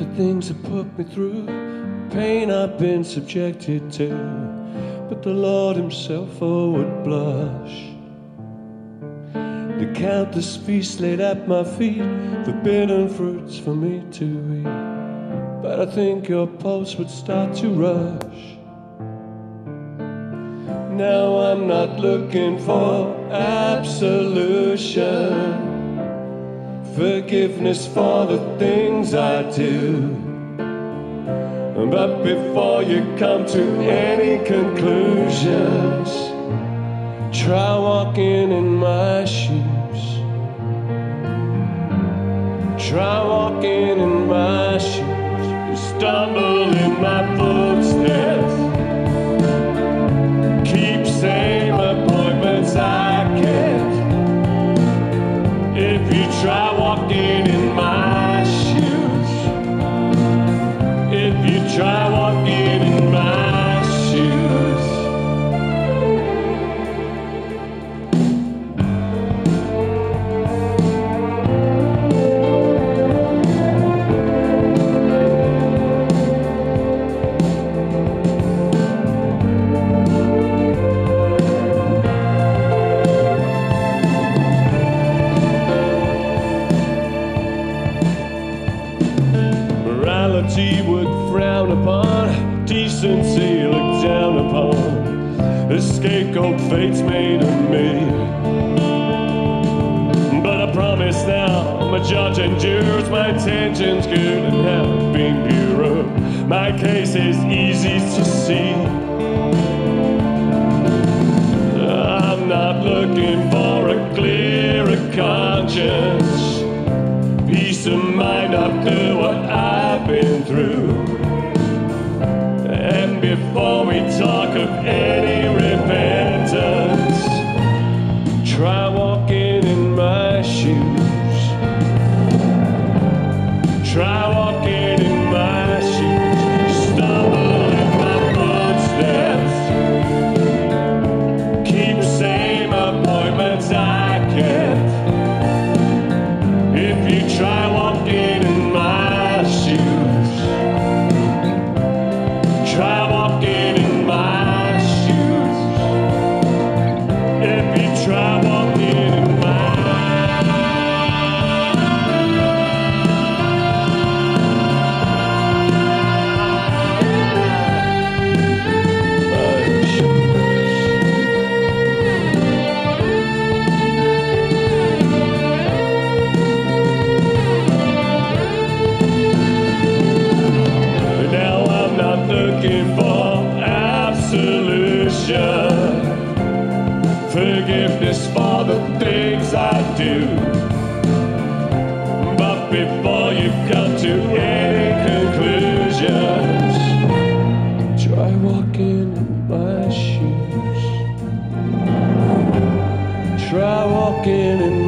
the things that put me through, pain I've been subjected to, but the Lord Himself oh, would blush. The feasts laid at my feet, forbidden fruits for me to eat. But I think your pulse would start to rush. Now I'm not looking for absolution forgiveness for the things I do. But before you come to any conclusions, try walking in my shoes. Try walking in my shoes. You stumble try walking in my shoes, if you try walking Morality would frown upon, decency look down upon. The scapegoat fate's made of me. But I promise now, my judge endures, my intentions good and have been pure. My case is easy to see. I'm not looking for a clearer conscience before we talk of any repentance, try walking in my shoes. Try. forgiveness for the things I do. But before you come to any conclusions, try walking in my shoes. Try walking in